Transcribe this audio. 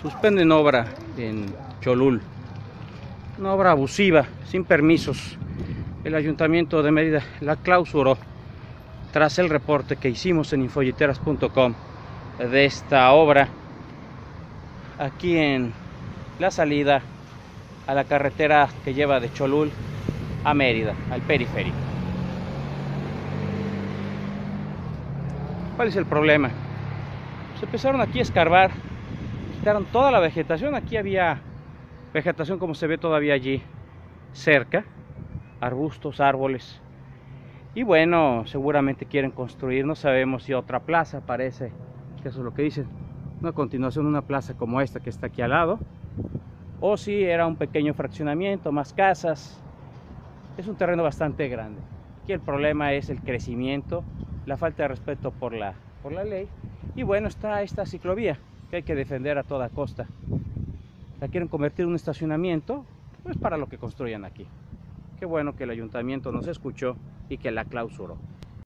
Suspenden obra en Cholul. Una obra abusiva, sin permisos. El Ayuntamiento de Mérida la clausuró tras el reporte que hicimos en infoyiteras.com de esta obra aquí en la salida a la carretera que lleva de Cholul a Mérida, al periférico. ¿Cuál es el problema? Se empezaron aquí a escarbar, quitaron toda la vegetación, aquí había vegetación como se ve todavía allí cerca, arbustos, árboles. Y bueno, seguramente quieren construir, no sabemos si otra plaza, parece que eso es lo que dicen, una continuación de una plaza como esta que está aquí al lado, o si era un pequeño fraccionamiento, más casas. Es un terreno bastante grande. Aquí el problema es el crecimiento, la falta de respeto por la, por la ley y bueno, está esta ciclovía que hay que defender a toda costa. La quieren convertir en un estacionamiento, pues para lo que construyan aquí. Qué bueno que el ayuntamiento nos escuchó y que la clausuró.